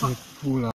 我哭了。